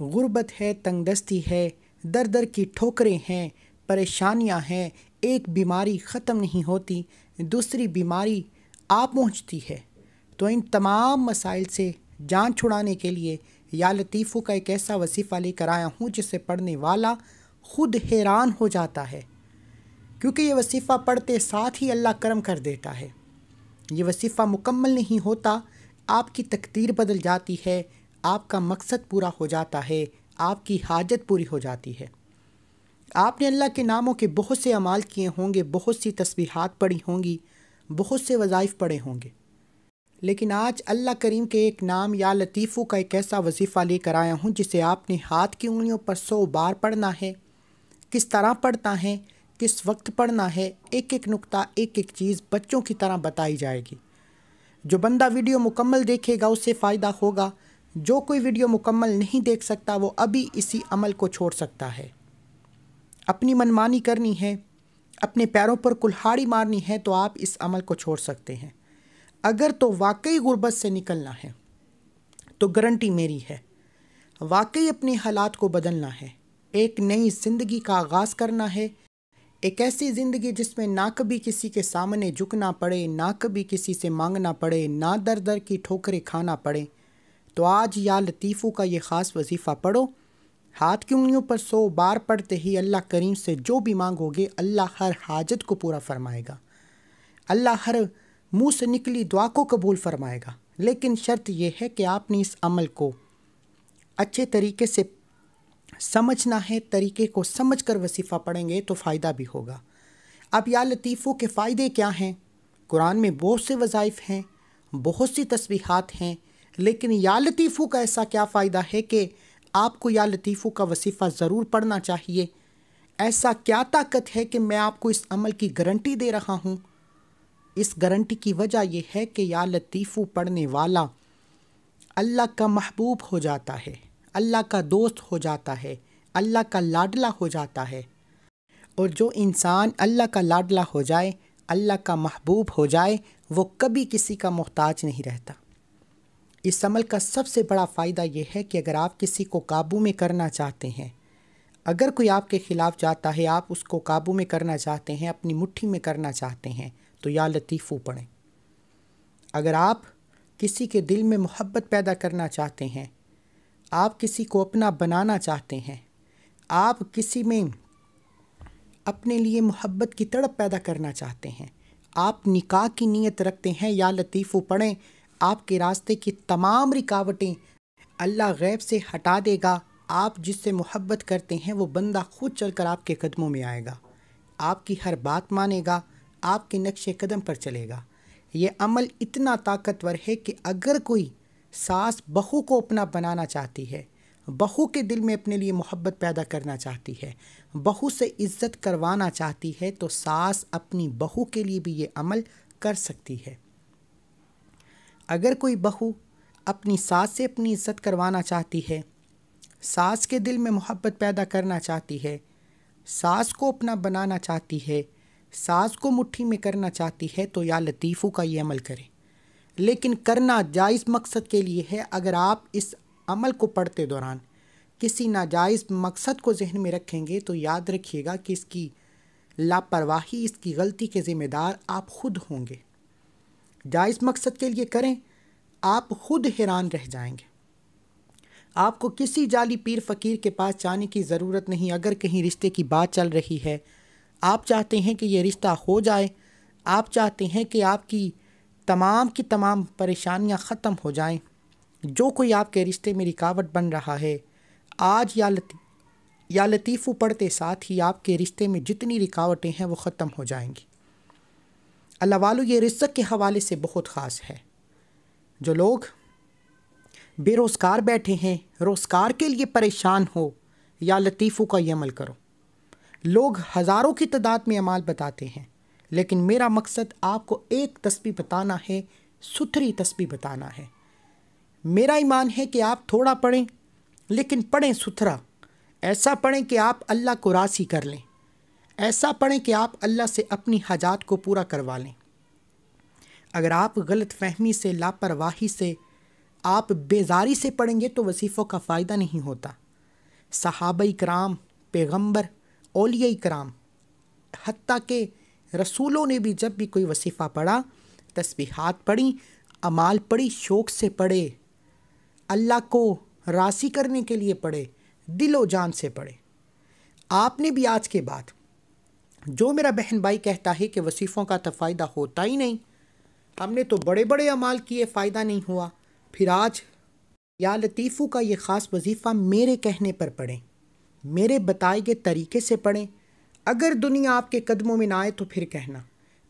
गुर्बत है, तंगदस्ती है दर दर की ठोकरें हैं, परेशानियाँ हैं, एक बीमारी ख़त्म नहीं होती, दूसरी बीमारी आ पहुँचती है। तो इन तमाम मसाइल से जान छुड़ाने के लिए या लतीफ़ों का एक ऐसा वसीफ़ा लेकर आया हूँ, जिसे पढ़ने वाला ख़ुद हैरान हो जाता है, क्योंकि ये वसीफ़ा पढ़ते साथ ही अल्लाह करम कर देता है। ये वसीफ़ा मुकम्मल नहीं होता, आपकी तकदीर बदल जाती है आपका मकसद पूरा हो जाता है, आपकी हाजत पूरी हो जाती है। आपने अल्लाह के नामों के बहुत से अमाल किए होंगे, बहुत सी तस्बीहात पढ़ी होंगी, बहुत से वज़ाइफ पढ़े होंगे। लेकिन आज अल्लाह करीम के एक नाम या लतीफ़ों का एक ऐसा वजीफ़ा लेकर आया हूँ, जिसे आपने हाथ की उंगलियों पर सौ बार पढ़ना है। किस तरह पढ़ता है, किस वक्त पढ़ना है एक एक नुक्ता एक एक चीज़ बच्चों की तरह बताई जाएगी। जो बंदा वीडियो मुकम्मल देखेगा उससे फ़ायदा होगा। जो कोई वीडियो मुकम्मल नहीं देख सकता, वो अभी इसी अमल को छोड़ सकता है। अपनी मनमानी करनी है, अपने पैरों पर कुल्हाड़ी मारनी है तो आप इस अमल को छोड़ सकते हैं। अगर तो वाकई गुर्बत से निकलना है तो गारंटी मेरी है। वाकई अपने हालात को बदलना है। एक नई ज़िंदगी का आगाज़ करना है। एक ऐसी ज़िंदगी जिसमें ना कभी किसी के सामने झुकना पड़े, ना कभी किसी से मांगना पड़े, ना दर दर की ठोकरें खाना पड़े। तो आज या लतीफ़ों का ये ख़ास वजीफ़ा पढ़ो। हाथ की उंगलियों पर सौ बार पढ़ते ही अल्लाह करीम से जो भी मांगोगे, अल्लाह हर हाजत को पूरा फरमाएगा। अल्लाह हर मुँह से निकली दुआ को कबूल फरमाएगा। लेकिन शर्त यह है कि आपने इस अमल को अच्छे तरीके से समझना है, तरीके को समझ कर वसीफ़ा पढ़ेंगे तो फ़ायदा भी होगा। अब या लतीफ़ों के फ़ायदे क्या हैं? कुरान में बहुत से वज़ाइफ हैं, बहुत सी तस्बीहात हैं लेकिन या लतीफ़ों का ऐसा क्या फ़ायदा है कि आपको या लतीफ़ों का वसीफ़ा ज़रूर पढ़ना चाहिए? ऐसा क्या ताकत है कि मैं आपको इस अमल की गारंटी दे रहा हूँ? इस गारंटी की वजह यह है कि या लतीफ़ू पढ़ने वाला अल्लाह का महबूब हो जाता है, अल्लाह का दोस्त हो जाता है, अल्लाह का लाडला हो जाता है। और जो इंसान अल्लाह का लाडला हो जाए, अल्लाह का महबूब हो जाए, वो कभी किसी का मोहताज नहीं रहता। इस अमल का सबसे बड़ा फ़ायदा यह है कि अगर आप किसी को काबू में करना चाहते हैं, अगर कोई आपके ख़िलाफ़ जाता है, आप उसको काबू में करना चाहते हैं, अपनी मुट्ठी में करना चाहते हैं तो या लतीफ़ू पढ़ें। अगर आप किसी के दिल में मोहब्बत पैदा करना चाहते हैं, आप किसी को अपना बनाना चाहते हैं, आप किसी में अपने लिए मोहब्बत की तड़प पैदा करना चाहते हैं, आप निकाह की नीयत रखते हैं, या लतीफ़ू पढ़ें आपके रास्ते की तमाम रिकावटें अल्लाह गैब से हटा देगा। आप जिससे मोहब्बत करते हैं, वो बंदा खुद चलकर आपके कदमों में आएगा। आपकी हर बात मानेगा, आपके नक्शे कदम पर चलेगा। ये अमल इतना ताकतवर है कि अगर कोई सास बहू को अपना बनाना चाहती है, बहू के दिल में अपने लिए मोहब्बत पैदा करना चाहती है, बहू से इज़्ज़त करवाना चाहती है तो सास अपनी बहू के लिए भी ये अमल कर सकती है। अगर कोई बहू अपनी सास से अपनी इज़्ज़त करवाना चाहती है, सास के दिल में मोहब्बत पैदा करना चाहती है, सास को अपना बनाना चाहती है, सास को मुट्ठी में करना चाहती है तो या लतीफ़ों का ये अमल करें। लेकिन करना जायज़ मकसद के लिए है, अगर आप इस अमल को पढ़ते दौरान किसी नाजायज़ मकसद को जहन में रखेंगे तो याद रखिएगा कि इसकी लापरवाही, इसकी गलती के ज़िम्मेदार आप खुद होंगे। जायज़ मकसद के लिए करें, आप खुद हैरान रह जाएँगे। आपको किसी जाली पीर फ़कीर के पास जाने की ज़रूरत नहीं, अगर कहीं रिश्ते की बात चल रही है। आप चाहते हैं कि ये रिश्ता हो जाए, आप चाहते हैं कि आपकी तमाम की तमाम परेशानियाँ ख़त्म हो जाएँ। जो कोई आपके रिश्ते में रिकावट बन रहा है, आज या लती, या लतीफ़ू पढ़ते साथ ही आपके रिश्ते में जितनी रुकावटें हैं वो ख़त्म हो जाएँगी। अल्लाह वालो, ये रिस्क के हवाले से बहुत ख़ास है। जो लोग बेरोज़गार बैठे हैं, रोज़गार के लिए परेशान हो, या लतीफ़ों का ये अमल करो। लोग हज़ारों की तादाद में अमाल बताते हैं, लेकिन मेरा मकसद आपको एक तस्वीर बताना है, सुथरी तस्वीर बताना है। मेरा ईमान है कि आप थोड़ा पढ़ें, लेकिन पढ़ें सुथरा। ऐसा पढ़ें कि आप अल्लाह को रासी कर लें। ऐसा पढ़ें कि आप अल्लाह से अपनी हजात को पूरा करवा लें। अगर आप गलत फहमी से, लापरवाही से, आप बेजारी से पढ़ेंगे तो वसीफ़ों का फ़ायदा नहीं होता। सहाब कराम पैगंबर ओलिया कराम हती के रसूलों ने भी जब भी कोई वसीफ़ा पढ़ा, तस्बीहात पढ़ी, अमाल पढ़ी, शौक़ से पढ़े, अल्लाह को रासी करने के लिए पढ़े, दिलो जान से पढ़े। आपने भी आज के बाद जो मेरा बहन भाई कहता है कि वसीफ़ों का तो फ़ायदा होता ही नहीं। हमने तो बड़े बड़े अमाल किए, फ़ायदा नहीं हुआ। फिर आज या लतीफ़ू का ये ख़ास वजीफ़ा मेरे कहने पर पढ़ें मेरे बताए गए तरीके से पढ़ें अगर दुनिया आपके कदमों में ना आए तो फिर कहना।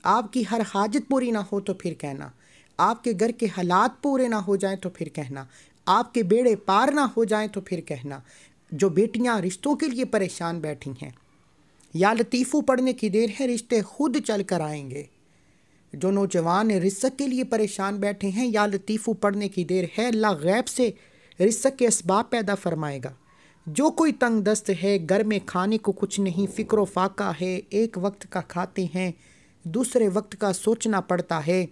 आपकी हर हाजत पूरी ना हो तो फिर कहना। आपके घर के हालात पूरे ना हो जाएँ तो फिर कहना। आपके बेड़े पार ना हो जाएँ तो फिर कहना। जो बेटियाँ रिश्तों के लिए परेशान बैठी हैं या लतीफ़ू पढ़ने की देर है, रिश्ते खुद चल कर आएँगे। जो नौजवान रिस्क के लिए परेशान बैठे हैं, या लतीफ़ू पढ़ने की देर है, अल्लाह गैब से रिस्क के इसबाब पैदा फरमाएगा। जो कोई तंग दस्त है, घर में खाने को कुछ नहीं, फ़िक्र फाका है, एक वक्त का खाते हैं, दूसरे वक्त का सोचना पड़ता है।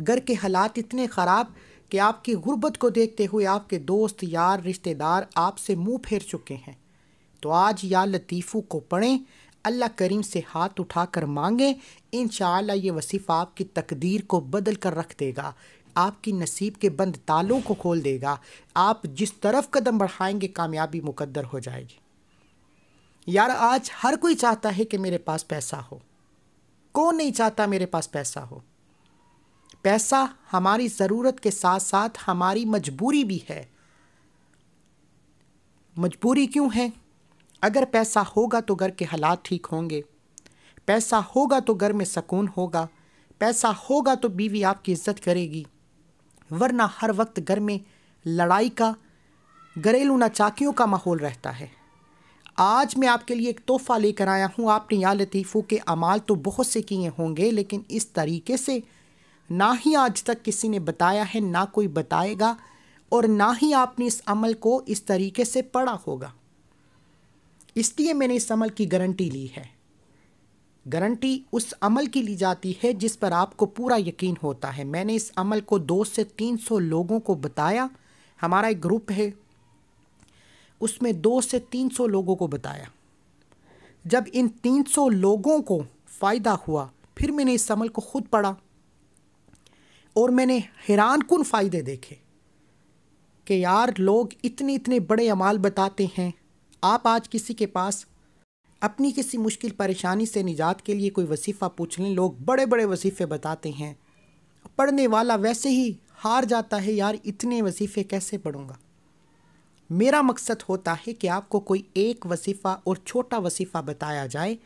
घर के हालात इतने ख़राब कि आपकी गुर्बत को देखते हुए आपके दोस्त, यार, रिश्तेदार आपसे मुँह फेर चुके हैं। तो आज या लतीफ़ों को पढ़ें, अल्लाह करीम से हाथ उठाकर मांगें इन ये वसीफ़ा आपकी तकदीर को बदल कर रख देगा, आपकी नसीब के बंद तालों को खोल देगा, आप जिस तरफ़ कदम बढ़ाएँगे, कामयाबी मुकद्दर हो जाएगी। यार, आज हर कोई चाहता है कि मेरे पास पैसा हो। कौन नहीं चाहता मेरे पास पैसा हो? पैसा हमारी ज़रूरत के साथ साथ हमारी मजबूरी भी है। मजबूरी क्यों है? अगर पैसा होगा तो घर के हालात ठीक होंगे। पैसा होगा तो घर में सुकून होगा। पैसा होगा तो बीवी आपकी इज़्ज़त करेगी। वरना हर वक्त घर में लड़ाई का, घरेलू नाचाकियों का माहौल रहता है। आज मैं आपके लिए एक तोहफ़ा लेकर आया हूँ। आपने या लतीफ़ों के अमाल तो बहुत से किए होंगे, लेकिन इस तरीके से ना ही आज तक किसी ने बताया है, ना कोई बताएगा, और ना ही आपने इस अमल को इस तरीके से पढ़ा होगा। इसलिए मैंने इस अमल की गारंटी ली है। गारंटी उस अमल की ली जाती है जिस पर आपको पूरा यकीन होता है। मैंने इस अमल को दो से तीन सौ लोगों को बताया। हमारा एक ग्रुप है। उसमें दो से तीन सौ लोगों को बताया। जब इन तीन सौ लोगों को फ़ायदा हुआ, फिर मैंने इस अमल को खुद पढ़ा और मैंने हैरान कन फ़ायदे देखे कि यार लोग इतने इतने बड़े अमाल बताते हैं आप आज किसी के पास अपनी किसी मुश्किल परेशानी से निजात के लिए कोई वसीफ़ा पूछ लें, लोग बड़े बड़े वसीफ़े बताते हैं। पढ़ने वाला वैसे ही हार जाता है, यार, इतने वसीफ़े कैसे पढ़ूँगा? मेरा मकसद होता है कि आपको कोई एक वसीफ़ा और छोटा वसीफ़ा बताया जाए,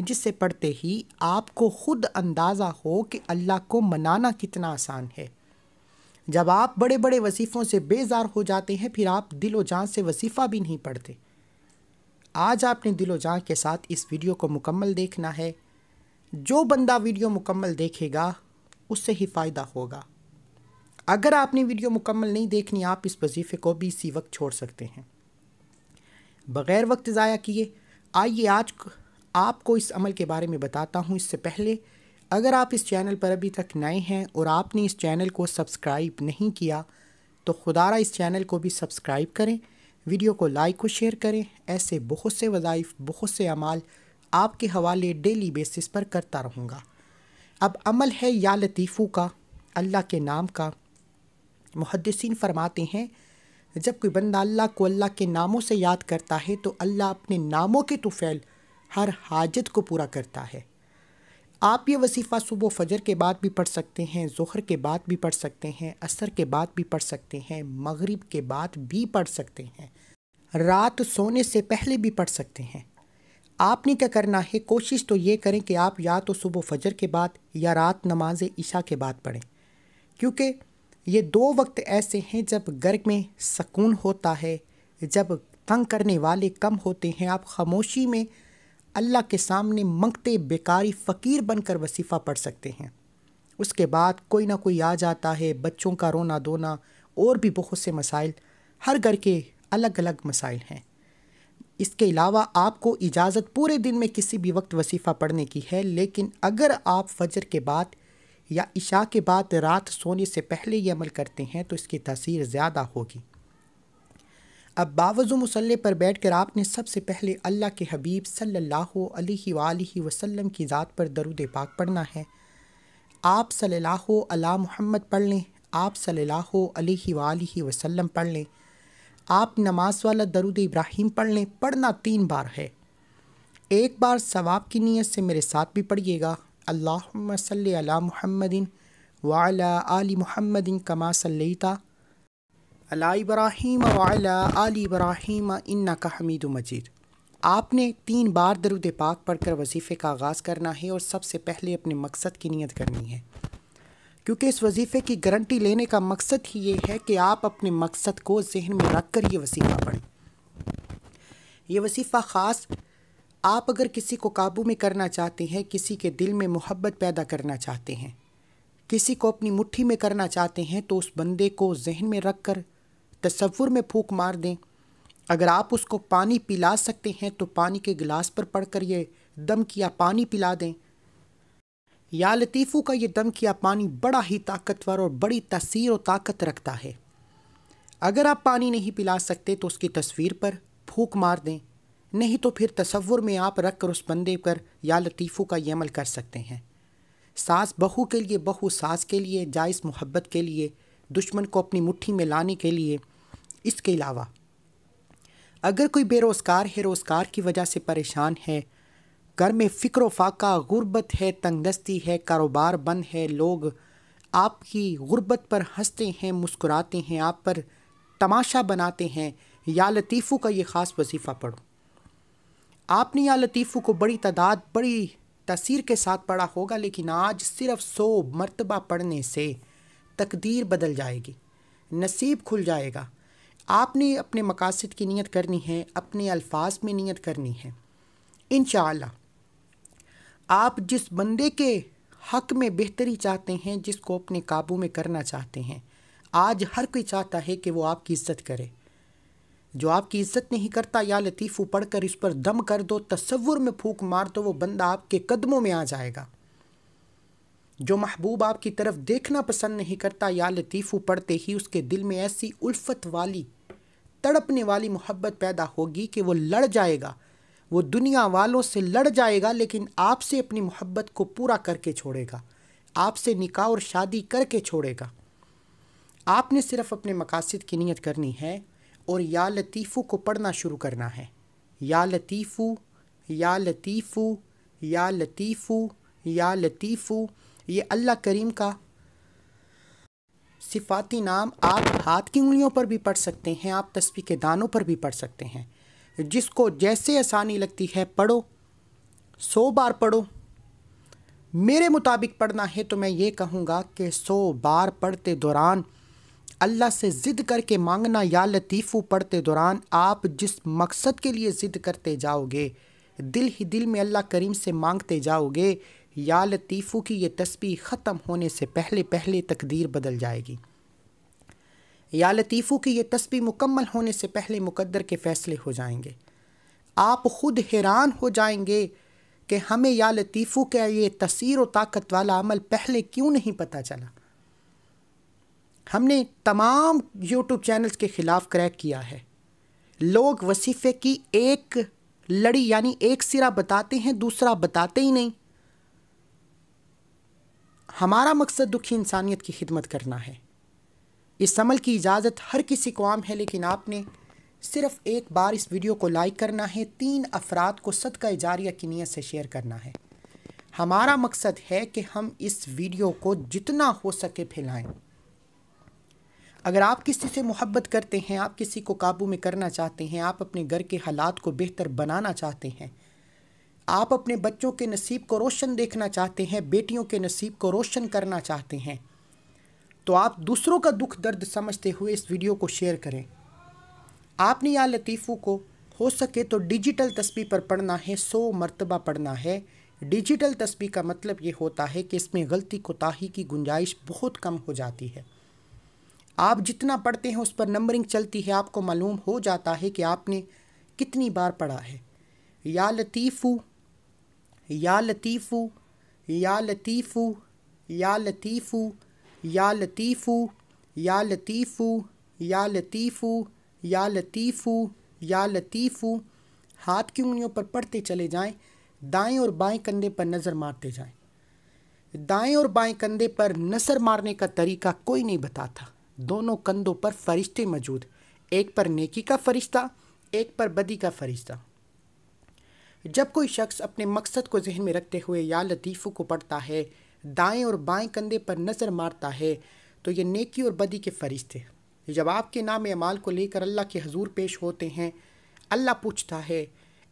जिससे पढ़ते ही आपको खुद अंदाज़ा हो कि अल्लाह को मनाना कितना आसान है। जब आप बड़े बड़े वसीफ़ों से बेजार हो जाते हैं, फिर आप दिलो जान से वसीफ़ा भी नहीं पढ़ते। आज आपने दिलो जान के साथ इस वीडियो को मुकम्मल देखना है। जो बंदा वीडियो मुकम्मल देखेगा, उससे ही फ़ायदा होगा। अगर आपने वीडियो मुकम्मल नहीं देखनी, आप इस वजीफ़े को भी इसी वक्त छोड़ सकते हैं। बग़ैर वक्त ज़ाया किए, आइए आज आपको इस अमल के बारे में बताता हूँ। इससे पहले, अगर आप इस चैनल पर अभी तक नए हैं और आपने इस चैनल को सब्सक्राइब नहीं किया तो खुदारा इस चैनल को भी सब्सक्राइब करें। वीडियो को लाइक और शेयर करें। ऐसे बहुत से वज़ाइफ, बहुत से अमाल आपके हवाले डेली बेसिस पर करता रहूँगा। अब अमल है या लतीफ़ू का, अल्लाह के नाम का। मुहदसिन फरमाते हैं, जब कोई बंदा अल्लाह को अल्लाह के नामों से याद करता है तो अल्लाह अपने नामों के तुफ़ैल हर हाजत को पूरा करता है। आप ये वसीफ़ा सुबह फजर के बाद भी पढ़ सकते हैं, ज़हर के बाद भी पढ़ सकते हैं, असर के बाद भी पढ़ सकते हैं, मगरिब के बाद भी पढ़ सकते हैं, रात सोने से पहले भी पढ़ सकते हैं। आपने क्या करना है? कोशिश तो ये करें कि आप या तो सुबह फजर के बाद या रात नमाज़ ईशा के बाद पढ़ें। क्योंकि ये दो वक्त ऐसे हैं जब घर में सकून होता है, जब तंग करने वाले कम होते हैं, आप खामोशी में अल्लाह के सामने मंगते बेकारी फ़कीर बनकर वसीफ़ा पढ़ सकते हैं। उसके बाद कोई ना कोई आ जाता है, बच्चों का रोना धोना और भी बहुत से मसाइल। हर घर के अलग अलग मसाइल हैं। इसके अलावा आपको इजाज़त पूरे दिन में किसी भी वक्त वसीफ़ा पढ़ने की है, लेकिन अगर आप फजर के बाद या इशा के बाद रात सोने से पहले ये अमल करते हैं तो इसकी तसीर ज़्यादा होगी। अब बावजु मुसल्ले पर बैठकर आपने सबसे पहले अल्लाह के हबीब सल्लल्लाहु अलैहि वसल्लम की ज़ात पर दरुद पाक पढ़ना है। आप सल्लल्लाहु अला मोहम्मद पढ़ लें, आप सल्लल्लाहु अलैहि वसल्लम पढ़ लें, आप नमाज़ वाला दरुद इब्राहिम पढ़ लें, पढ़ना तीन बार है। एक बार सवाब की नीयत से मेरे साथ भी पढ़िएगा अल्लाह सल अला मुहम्मदिन वाला आली मुहम्मदिन कमा सल्लैता। अला इब्राहीम वाला इब्राहीम इन्ना का हमीद मजीद। आपने तीन बार दरुद पाक पढ़कर वजीफ़े का आगाज़ करना है और सबसे पहले अपने मकसद की नीयत करनी है। क्योंकि इस वजीफ़े की गारंटी लेने का मकसद ही ये है कि आप अपने मकसद को जहन में रख कर ये वसीफ़ा पढ़ें। ये वसीफ़ा ख़ास आप अगर किसी को काबू में करना चाहते हैं, किसी के दिल में मोहब्बत पैदा करना चाहते हैं, किसी को अपनी मुट्ठी में करना चाहते हैं तो उस बंदे को जहन में रख कर तस्वुर में फूक मार दें। अगर आप उसको पानी पिला सकते हैं तो पानी के गिलास पर पढ़कर ये दम किया पानी पिला दें। या लतीफ़ों का ये दम किया पानी बड़ा ही ताकतवर और बड़ी तसीर और ताकत रखता है। अगर आप पानी नहीं पिला सकते तो उसकी तस्वीर पर फूक मार दें। नहीं तो फिर तस्वुर में आप रख कर उस बंदे पर या लतीफ़ों का ये अमल कर सकते हैं। सास बहू के लिए, बहू सास के लिए, जायज़ मोहब्बत के लिए, दुश्मन को अपनी मुट्ठी में लाने के लिए इसके अलावा, अगर कोई बेरोज़गार है, रोज़गार की वजह से परेशान है, घर में फ़िक्र फाका, गुर्बत है, तंगदस्ती है, कारोबार बंद है, लोग आपकी गुर्बत पर हँसते हैं, मुस्कुराते हैं, आप पर तमाशा बनाते हैं, या लतीफ़ों का ये ख़ास वजीफ़ा पढ़ो। आपने या लतीफ़ों को बड़ी तादाद, बड़ी तसीर के साथ पढ़ा होगा, लेकिन आज सिर्फ़ सौ मरतबा पढ़ने से तकदीर बदल जाएगी, नसीब खुल जाएगा। आपने अपने मकासद की नीयत करनी है, अपने अल्फाज में नीयत करनी है। इन आप जिस बंदे के हक में बेहतरी चाहते हैं, जिसको अपने काबू में करना चाहते हैं, आज हर कोई चाहता है कि वो आपकी इज़्ज़त करे। जो आपकी इज़्ज़त नहीं करता, या लतीफ़ू पढ़कर इस पर दम कर दो तस्वुर में फूक मार दो, वो बंदा आपके कदमों में आ जाएगा। जो महबूब आपकी तरफ़ देखना पसंद नहीं करता, या लतीफ़ू पढ़ते ही उसके दिल में ऐसी उल्फत वाली, तड़पने वाली मोहब्बत पैदा होगी कि वो लड़ जाएगा। वो दुनिया वालों से लड़ जाएगा, लेकिन आपसे अपनी मोहब्बत को पूरा करके छोड़ेगा। आपसे निकाह और शादी करके छोड़ेगा। आपने सिर्फ़ अपने मकासद की नीयत करनी है, और या लतीफ़ू को पढ़ना शुरू करना है। या लतीफ़ू या लतीफ़ू या लतीफ़ू या लतीफ़ू ये अल्लाह करीम का सिफाती नाम आप हाथ की उंगलियों पर भी पढ़ सकते हैं, आप तस्वीर के दानों पर भी पढ़ सकते हैं। जिसको जैसे आसानी लगती है पढ़ो, सौ बार पढ़ो। मेरे मुताबिक पढ़ना है तो मैं ये कहूँगा कि सौ बार पढ़ते दौरान अल्लाह से ज़िद करके मांगना या लतीफ़ू पढ़ते दौरान आप जिस मकसद के लिए ज़िद करते जाओगे, दिल ही दिल में अल्लाह करीम से मांगते जाओगे या लतीफ़ू की ये तस्बीह ख़त्म होने से पहले पहले तकदीर बदल जाएगी। या लतीफ़ू की ये तस्वीर मुकम्मल होने से पहले मुकद्दर के फ़ैसले हो जाएँगे। आप ख़ुद हैरान हो जाएँगे कि हमें या लतीफ़ू का ये तसीर व ताकत वाला अमल पहले क्यों नहीं पता चला? हमने तमाम यूट्यूब चैनल्स के ख़िलाफ़ क्रैक किया है। लोग वसीफ़े की एक लड़ी यानी एक सिरा बताते हैं, दूसरा बताते ही नहीं। हमारा मकसद दुखी इंसानियत की खिदमत करना है। इस अमल की इजाज़त हर किसी को आम है, लेकिन आपने सिर्फ़ एक बार इस वीडियो को लाइक करना है, तीन अफराद को सदका जारिया की नीयत से शेयर करना है। हमारा मकसद है कि हम इस वीडियो को जितना हो सके फैलाएँ। अगर आप किसी से मोहब्बत करते हैं, आप किसी को काबू में करना चाहते हैं, आप अपने घर के हालात को बेहतर बनाना चाहते हैं आप अपने बच्चों के नसीब को रोशन देखना चाहते हैं, बेटियों के नसीब को रोशन करना चाहते हैं। तो आप दूसरों का दुख दर्द समझते हुए इस वीडियो को शेयर करें। आपने या लतीफ़ों को हो सके तो डिजिटल तस्वीर पर पढ़ना है, सौ मरतबा पढ़ना है। डिजिटल तस्वीर का मतलब ये होता है कि इसमें गलती कोताही की गुंजाइश बहुत कम हो जाती है। आप जितना पढ़ते हैं उस पर नंबरिंग चलती है, आपको मालूम हो जाता है कि आपने कितनी बार पढ़ा है। या लतीफ़ू या लतीफ़ू या लतीफ़ू या लतीफ़ू या लतीफ़ू या लतीफ़ू या लतीफ़ू या लतीफ़ू या लतीफ़ू हाथ की उंगलियों पर पढ़ते चले जाएँ, दाएँ और बाएँ कंधे पर नज़र मारते जाएँ। दाएँ और बाएँ कंधे पर नज़र मारने का तरीका कोई नहीं बताता। दोनों कंधों पर फरिश्ते मौजूद, एक पर नेकी का फरिश्ता, एक पर बदी का फरिश्ता। जब कोई शख्स अपने मकसद को जहन में रखते हुए या लतीफ़ों को पढ़ता है, दाएँ और बाएँ कंधे पर नज़र मारता है तो ये नेकी और बदी के फरिश्ते जब आपके नाम अमाल को लेकर अल्लाह के हजूर पेश होते हैं, अल्लाह पूछता है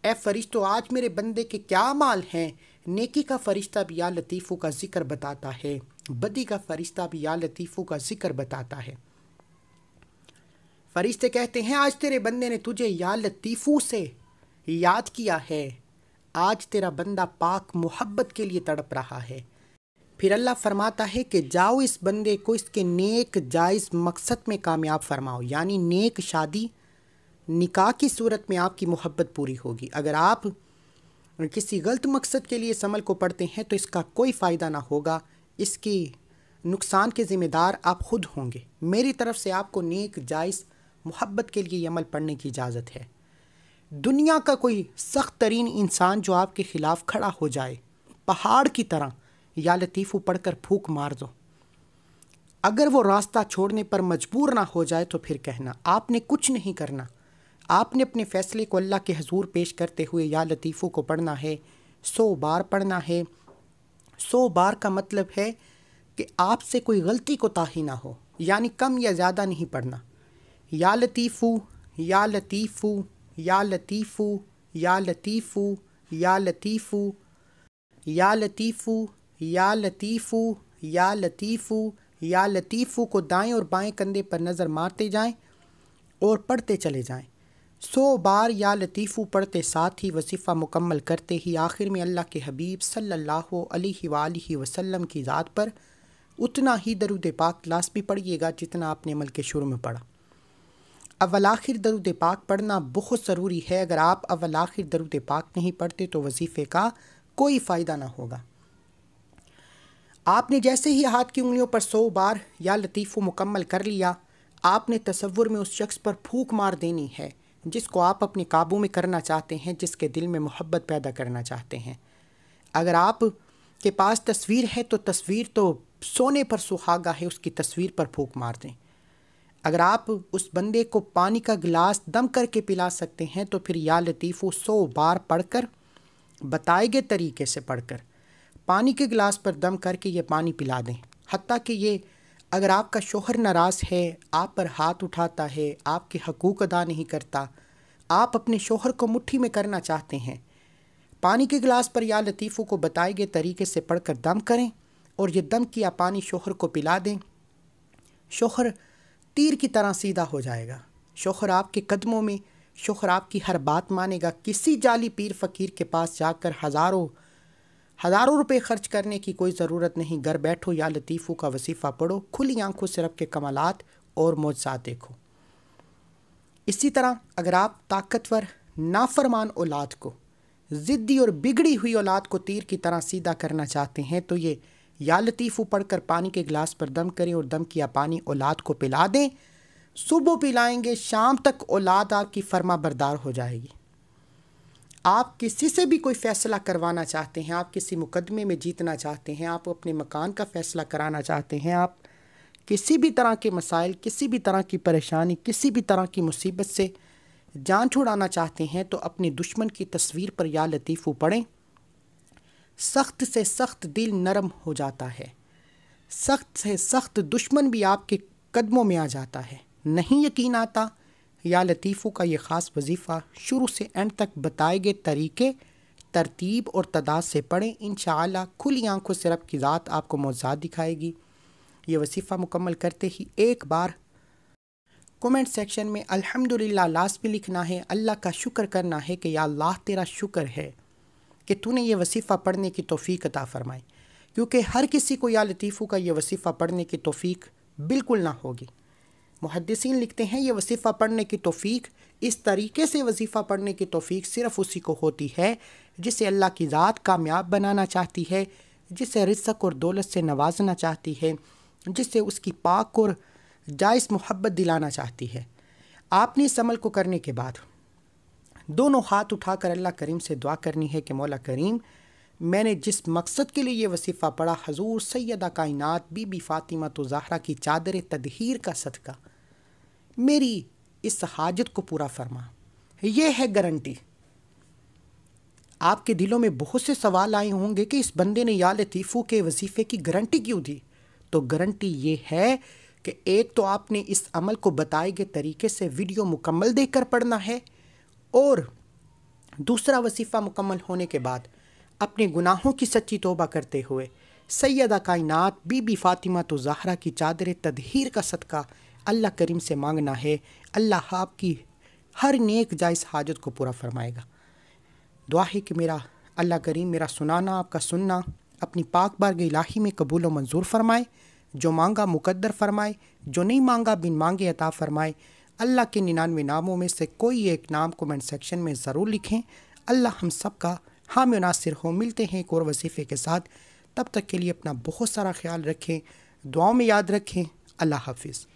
ए फरिश्तो, आज मेरे बंदे के क्या माल हैं? नेकी का फरिश्ता भी या लतीफ़ों का ज़िक्र बताता है, बदी का फरिश्ता भी या लतीफ़ों का ज़िक्र बताता है। फरिश्ते कहते हैं, आज तेरे बंदे ने तुझे या लतीफ़ों से याद किया है। आज तेरा बंदा पाक मोहब्बत के लिए तड़प रहा है। फिर अल्लाह फरमाता है कि जाओ इस बंदे को इसके नेक जायज़ मकसद में कामयाब फरमाओ, यानी नेक शादी निकाह की सूरत में आपकी मोहब्बत पूरी होगी। अगर आप किसी गलत मकसद के लिए समल को पढ़ते हैं तो इसका कोई फ़ायदा ना होगा। इसकी नुकसान के ज़िम्मेदार आप खुद होंगे। मेरी तरफ़ से आपको नेक जायज़ मोहब्बत के लिए अमल पढ़ने की इजाज़त है। दुनिया का कोई सख्त तरीन इंसान जो आपके ख़िलाफ़ खड़ा हो जाए, पहाड़ की तरह, या लतीफ़ू पढ़कर फूक मार दो। अगर वो रास्ता छोड़ने पर मजबूर ना हो जाए तो फिर कहना, आपने कुछ नहीं करना। आपने अपने फ़ैसले को अल्लाह के हजूर पेश करते हुए, या लतीफ़ों को पढ़ना है, सौ बार पढ़ना है। सौ बार का मतलब है कि आपसे कोई गलती को ताही ना हो, यानी कम या ज़्यादा नहीं पढ़ना। या लतीफ़ू या लतीफ़ू या लतीफ़ू या लतीफ़ू या लतीफ़ू या लतीफ़ू या लतीफ़ू या लतीफ़ू या लतीफ़ू को दाएँ और बाएँ कंधे पर नज़र मारते जाएँ और पढ़ते चले जाएँ। सौ बार या लतीफ़ू पढ़ते साथ ही वसीफ़ा मुकम्मल करते ही आखिर में अल्लाह के हबीब सल्लल्लाहु अलैहि वसल्लम की ज़ात पर उतना ही दरुद पाक लाजमी पढ़िएगा जितना आपने अमल के शुरू में पढ़ा। अवल आखिर दरुद पाक पढ़ना बहुत ज़रूरी है। अगर आप अवल आखिर दरुद पाक नहीं पढ़ते तो वजीफ़े का कोई फ़ायदा ना होगा। आपने जैसे ही हाथ की उंगलियों पर सौ बार या लतीफ़ो मुकम्मल कर लिया, आपने तस्वुर में उस शख्स पर फूक मार देनी है, जिसको आप अपने काबू में करना चाहते हैं, जिसके दिल में मोहब्बत पैदा करना चाहते हैं। अगर आप के पास तस्वीर है तो तस्वीर तो सोने पर सुहागा है, उसकी तस्वीर पर फूक मार दें। अगर आप उस बंदे को पानी का गिलास दम करके पिला सकते हैं तो फिर या लतीफ़ो सौ बार पढ़कर बताए गए तरीके से पढ़कर, पानी के गिलास पर दम करके ये पानी पिला दें। हती कि ये अगर आपका शोहर नाराज़ है, आप पर हाथ उठाता है, आपके हकूक़ अदा नहीं करता, आप अपने शोहर को मुट्ठी में करना चाहते हैं, पानी के गिलास पर या लतीफ़ों को बताए गए तरीके से पढ़कर दम करें और ये दम किया पानी शोहर को पिला दें। शोहर तीर की तरह सीधा हो जाएगा। शोहर आपके कदमों में शोहर आपकी हर बात मानेगा। किसी जाली पीर फ़कीर के पास जाकर हज़ारों हज़ारों रुपए खर्च करने की कोई ज़रूरत नहीं। घर बैठो या लतीफ़ों का वसीफ़ा पढ़ो, खुली आँखों से रब के कमालत और मौजात देखो। इसी तरह अगर आप ताकतवर, नाफरमान औलाद को, ज़िद्दी और बिगड़ी हुई औलाद को तीर की तरह सीधा करना चाहते हैं तो ये या लतीफ़ू पढ़कर पानी के गिलास पर दम करें और दम किया पानी औलाद को पिला दें। सुबह पिलाएँगे, शाम तक औलाद आपकी फर्मा बरदार हो जाएगी। आप किसी से भी कोई फ़ैसला करवाना चाहते हैं, आप किसी मुकदमे में जीतना चाहते हैं, आप अपने मकान का फ़ैसला कराना चाहते हैं, आप किसी भी तरह के मसाइल, किसी भी तरह की परेशानी, किसी भी तरह की मुसीबत से जान छुड़ाना चाहते हैं तो अपने दुश्मन की तस्वीर पर या लतीफ़ू पढ़ें सख्त से सख्त दिल नरम हो जाता है। सख्त से सख्त दुश्मन भी आपके कदमों में आ जाता है। नहीं यकीन आता? या लतीफ़ों का ये ख़ास वजीफ़ा शुरू से एंड तक बताए गए तरीके, तरतीब और तदाद से पढ़ें इन खुली आँखों से रब की ज़ात आपको मौजाद दिखाएगी। ये वसीफ़ा मुकम्मल करते ही एक बार कमेंट सेक्शन में, अल्हम्दुलिल्लाह लास्ट में लिखना है। अल्लाह का शुक्र करना है कि या अल्लाह तेरा शुक्र है। कि तूने ये वसीफ़ा पढ़ने की तोफ़ी अता फ़रमाई। क्योंकि हर किसी को या लतीफ़ों का ये वसीफ़ा पढ़ने की तोफ़ी बिल्कुल ना होगी। मुहदसिन लिखते हैं, ये वसीफ़ा पढ़ने की तोफ़ी इस तरीके से वजीफ़ा पढ़ने की तोफ़ी सिर्फ़ उसी को होती है, जिसे अल्लाह की ज़ात कामयाब बनाना चाहती है, जिसे रिसक और दौलत से नवाजना चाहती है, जिसे उसकी पाक और जायज़ मोहब्बत दिलाना चाहती है। आपने इस अमल को करने के बाद दोनों हाथ उठाकर अल्लाह करीम से दुआ करनी है कि मौला करीम, मैंने जिस मकसद के लिए ये वसीफ़ा पढ़ा, हजूर सैदा कायनात, बीबी फ़ातिमा तो ज़ाहरा की चादर तदहीर का सदका। मेरी इस हाजत को पूरा फरमा। ये है गारंटी। आपके दिलों में बहुत से सवाल आए होंगे कि इस बंदे ने या लतीफ़ों के वजीफ़े की गारंटी क्यों दी? तो गारंटी ये है कि एक तो आपने इस अमल को बताए गए तरीके से वीडियो मुकम्मल देखकर पढ़ना है और दूसरा वसीफ़ा मुकम्मल होने के बाद अपने गुनाहों की सच्ची तोबा करते हुए सैदा कायनात, बीबी फ़ातिमा तो ज़ाहरा की चादर तदहीर का सदका अल्लाह करीम से मांगना है। अल्लाह आपकी हर नेक जायज़ हाजत को पूरा फरमाएगा। दुआ है कि मेरा अल्लाह करीम मेरा सुनाना, आपका सुनना, अपनी पाक बार इलाही में कबूल व मंजूर फरमाए, जो मांगा मुकद्दर फरमाए, जो नहीं मांगा बिन मांगे अता फरमाए। अल्लाह के निन्यानवे नामों में से कोई एक नाम कमेंट सेक्शन में ज़रूर लिखें। अल्लाह हम सब का हम नासिर हो, मिलते हैं एक और वसीफ़े के साथ। तब तक के लिए अपना बहुत सारा ख्याल रखें, दुआओं में याद रखें। अल्लाह हाफिज़।